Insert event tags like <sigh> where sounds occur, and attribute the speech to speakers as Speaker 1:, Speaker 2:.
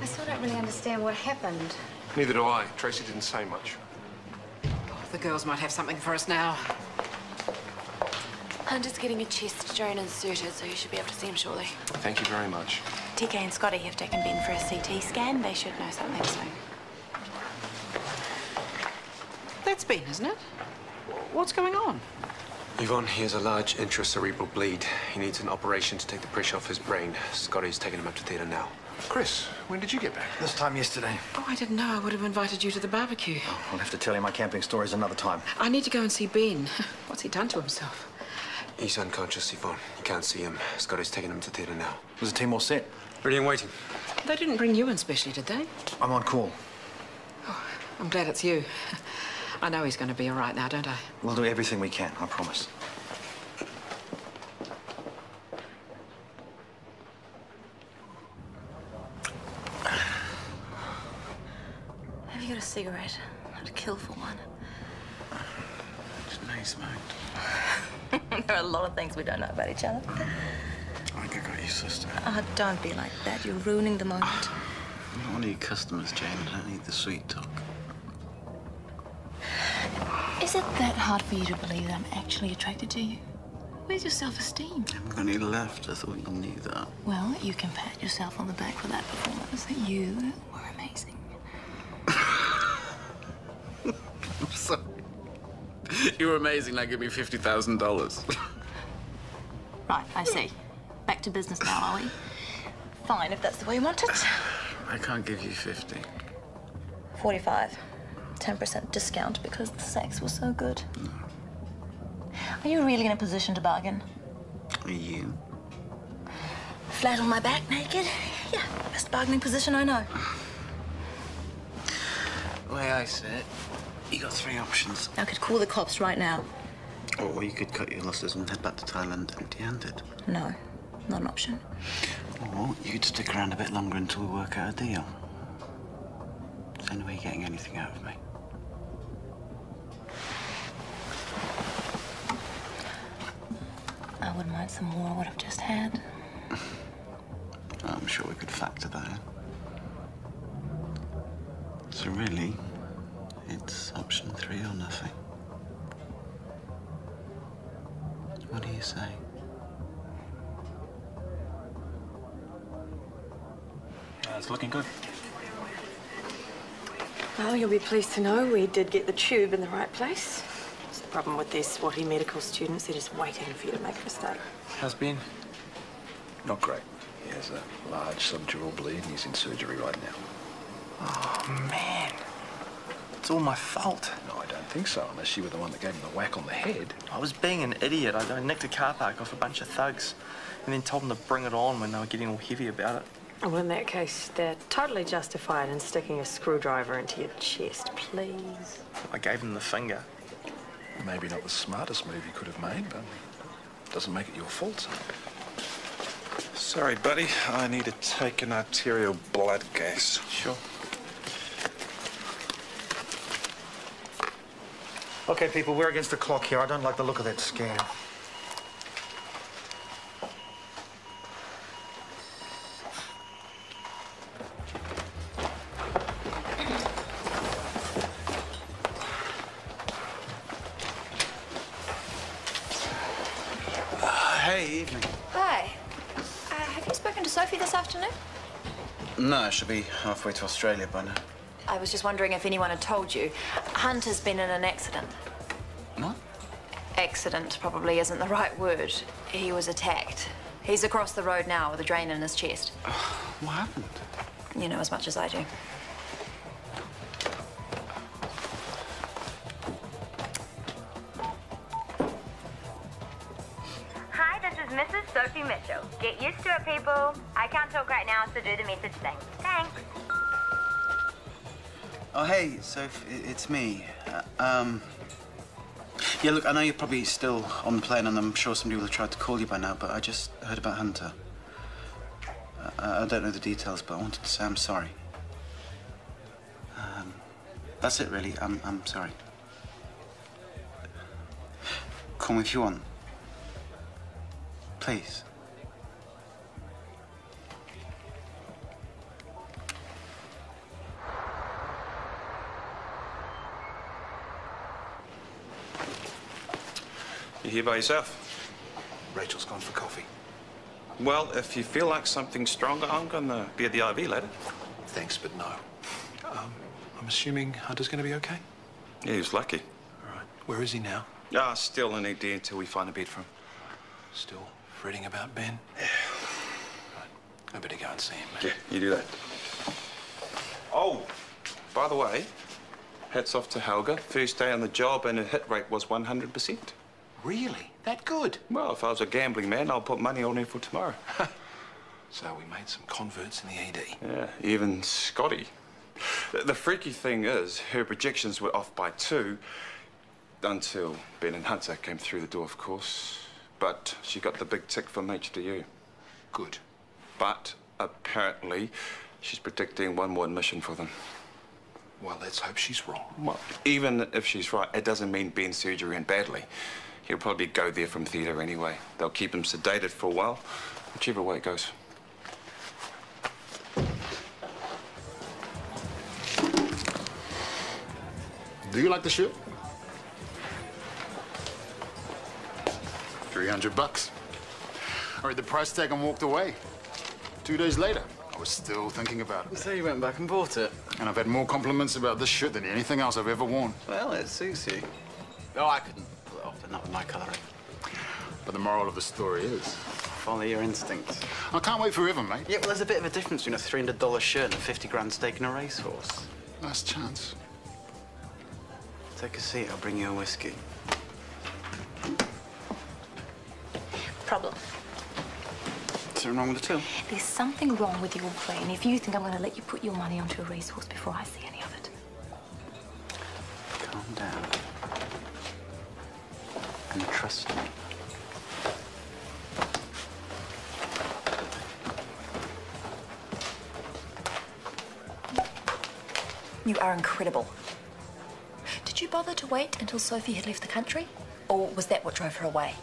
Speaker 1: I still don't really understand what happened.
Speaker 2: Neither do I. Tracy didn't say much.
Speaker 3: Oh, the girls might have something for us now.
Speaker 4: Hunter's getting a chest drain inserted, so you should be able to see him shortly.
Speaker 2: Thank you very much.
Speaker 4: TK and Scotty have taken Ben for a CT scan. They should know something soon.
Speaker 3: That's Ben, isn't it? What's going on?
Speaker 5: Yvonne, he has a large intracerebral bleed. He needs an operation to take the pressure off his brain. Scotty's taking him up to theatre now.
Speaker 2: Chris, when did you get back?
Speaker 6: This time yesterday.
Speaker 3: Oh, I didn't know I would have invited you to the barbecue.
Speaker 6: Oh, I'll have to tell you my camping stories another time.
Speaker 3: I need to go and see Ben. <laughs> What's he done to himself?
Speaker 5: He's unconscious, Yvonne. You can't see him. Scotty's taking him to theatre now.
Speaker 6: Was the team all set?
Speaker 5: Ready and waiting.
Speaker 3: They didn't bring you in specially, did they?
Speaker 6: I'm on call.
Speaker 3: Oh, I'm glad it's you. <laughs> I know he's going to be all right now, don't I?
Speaker 6: We'll do everything we can, I promise.
Speaker 4: Have you got a cigarette? I'd kill for one.
Speaker 7: It's nice, mate. <laughs>
Speaker 4: there are a lot of things we don't know about each other.
Speaker 7: I think I got your sister.
Speaker 4: Oh, don't be like that. You're ruining the moment. <sighs>
Speaker 7: I'm not one of your customers, Jane. I don't need the sweet talk.
Speaker 4: Is it that hard for you to believe that I'm actually attracted to you? Where's your self-esteem?
Speaker 7: I haven't got any left. I thought you knew that.
Speaker 4: Well, you can pat yourself on the back for that performance. You were amazing. <laughs>
Speaker 7: I'm sorry. You were amazing. Now give me $50,000. <laughs>
Speaker 4: Right, I see. Back to business now, are we? Fine, if that's the way you want it. <sighs>
Speaker 7: I can't give you 50.
Speaker 4: 45. 10% discount because the sex was so good. Are you really in a position to bargain?
Speaker 7: Are you?
Speaker 4: Flat on my back, naked? Yeah, best bargaining position I know.
Speaker 7: The way I see it, you got three options.
Speaker 4: I could call the cops right now.
Speaker 7: Or you could cut your losses and head back to Thailand empty-handed.
Speaker 4: No, not an option.
Speaker 7: Or you could stick around a bit longer until we work out a deal. Is there any way you're getting anything out of me?
Speaker 4: I wouldn't mind some more what I've just had.
Speaker 7: I'm sure we could factor that in. So really, it's option three or nothing. What do you say?
Speaker 6: Uh, it's looking good.
Speaker 8: Well, you'll be pleased to know we did get the tube in the right place. It's the problem with these Swati medical students. They're just waiting for you to make a mistake.
Speaker 6: How's Ben? Not great. He has a large subdural bleed and he's in surgery right now.
Speaker 9: Oh, man. It's all my fault.
Speaker 6: No, I don't think so, unless you were the one that gave him the whack on the head.
Speaker 9: I was being an idiot. I, I nicked a car park off a bunch of thugs and then told them to bring it on when they were getting all heavy about it.
Speaker 8: Well, in that case, they're totally justified in sticking a screwdriver into your chest, please.
Speaker 9: I gave them the finger.
Speaker 6: Maybe not the smartest move you could have made, but doesn't make it your fault.
Speaker 10: Sorry, buddy. I need to take an arterial blood gas.
Speaker 9: Sure.
Speaker 6: Okay, people, we're against the clock here. I don't like the look of that scan.
Speaker 7: Hey, evening.
Speaker 4: Hi. Uh, have you spoken to Sophie this afternoon?
Speaker 7: No, she'll be halfway to Australia by now.
Speaker 4: I was just wondering if anyone had told you. Hunter's been in an accident.
Speaker 7: What?
Speaker 4: Accident probably isn't the right word. He was attacked. He's across the road now with a drain in his chest. <sighs>
Speaker 7: What happened?
Speaker 4: You know as much as I do.
Speaker 11: Is Mrs. Sophie Mitchell. Get used to it, people. I can't talk right now, so do the message thing. Thanks.
Speaker 7: Oh, hey, Soph, it's me. Uh, um, yeah, look, I know you're probably still on the plane, and I'm sure somebody will have tried to call you by now, but I just heard about Hunter. Uh, I don't know the details, but I wanted to say I'm sorry. Um, that's it, really. I'm, I'm sorry. Call me if you want face.
Speaker 10: You here by yourself?
Speaker 6: Rachel's gone for coffee.
Speaker 10: Well, if you feel like something stronger, I'm gonna be at the IV later.
Speaker 6: Thanks, but no. Um, I'm assuming Hunter's gonna be okay?
Speaker 10: Yeah, he was lucky.
Speaker 6: All right. Where is he now?
Speaker 10: Ah, still in ED until we find a bed for him.
Speaker 6: Still fretting about Ben? Yeah. Right. I better go and see him.
Speaker 10: Yeah, you do that. Oh, by the way, hats off to Helga. First day on the job and her hit rate was 100%.
Speaker 6: Really? That good?
Speaker 10: Well, if I was a gambling man, I'll put money on her for tomorrow. <laughs>
Speaker 6: So we made some converts in the ED.
Speaker 10: Yeah, even Scotty. The, the freaky thing is, her projections were off by two until Ben and Hunter came through the door, of course. But she got the big tick from HDU.
Speaker 6: Good.
Speaker 10: But apparently, she's predicting one more admission for them.
Speaker 6: Well, let's hope she's wrong.
Speaker 10: Well, even if she's right, it doesn't mean Ben's surgery went badly. He'll probably go there from theatre anyway. They'll keep him sedated for a while, whichever way it goes.
Speaker 12: Do you like the ship? 300 bucks. I read the price tag and walked away. Two days later, I was still thinking about it.
Speaker 7: So you went back and bought it?
Speaker 12: And I've had more compliments about this shirt than anything else I've ever worn.
Speaker 7: Well, it suits you. Oh, I couldn't pull it off, but not with my colouring.
Speaker 12: But the moral of the story is...
Speaker 7: Follow your instincts.
Speaker 12: I can't wait forever, mate.
Speaker 7: Yeah, well, there's a bit of a difference between a $300 shirt and a 50 grand stake in a racehorse.
Speaker 12: Last chance.
Speaker 7: Take a seat, I'll bring you a whiskey. Something wrong with the till?
Speaker 4: There's something wrong with your brain if you think I'm going to let you put your money onto a racehorse before I see any of it.
Speaker 7: Calm down. And trust me.
Speaker 4: You are incredible. Did you bother to wait until Sophie had left the country? Or was that what drove her away?